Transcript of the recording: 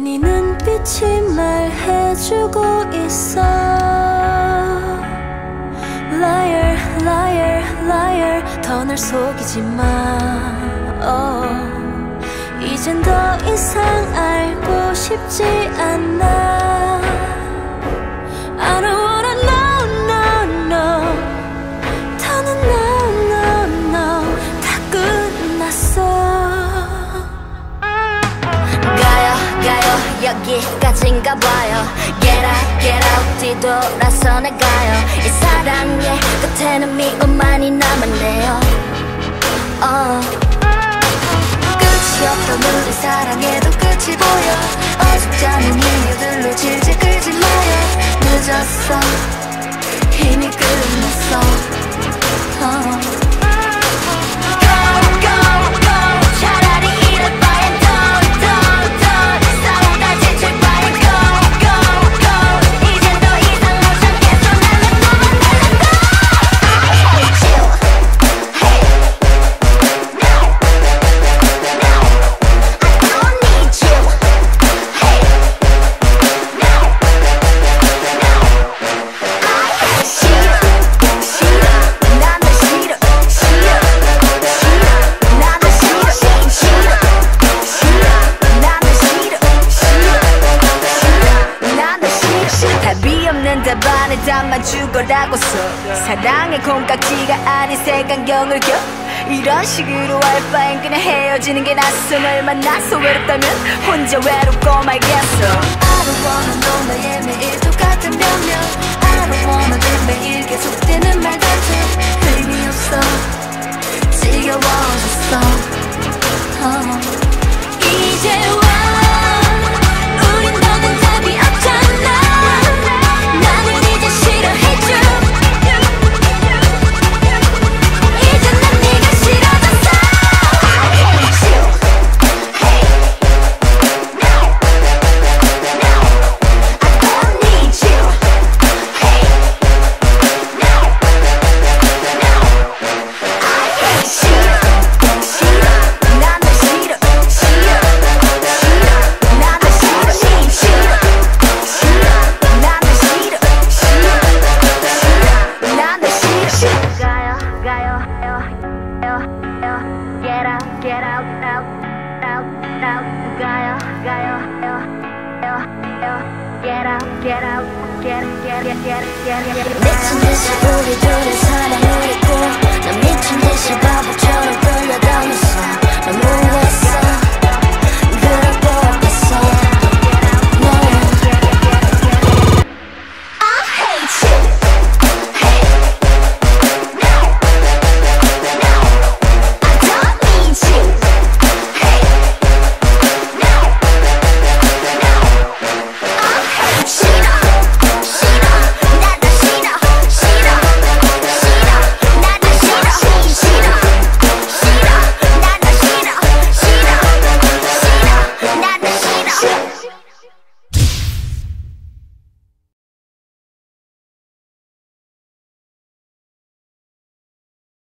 네 눈빛이 말해주고 있어. Liar, liar, liar. 더 날 속이지 마. Oh. 이젠 더 이상 알고 싶지 않아 여기까지인가 봐요. Get out get out 뒤돌아서 나가요. 이 사랑의 끝에는 미움만이 남았네요. Uh. 끝이 없던 우리 사랑에도 끝이 보여. 어줍잖은 이유들로 질질 마 담아 죽어라고서 사랑의 콩깍지가 아닌 색안경을 껴 이런 식으로 할 바엔 그냥 헤어지는 게 낫어 널 만나서 외롭다면 혼자 외롭고 말겠어. I don't wanna know 너의 매일 똑같은 변명. I don't wanna 늘 매일 계속되는 말 같은 미친 듯이 우리 둘의 사랑 흐리고 난 미친 듯이 바보처럼 끌려가고 있어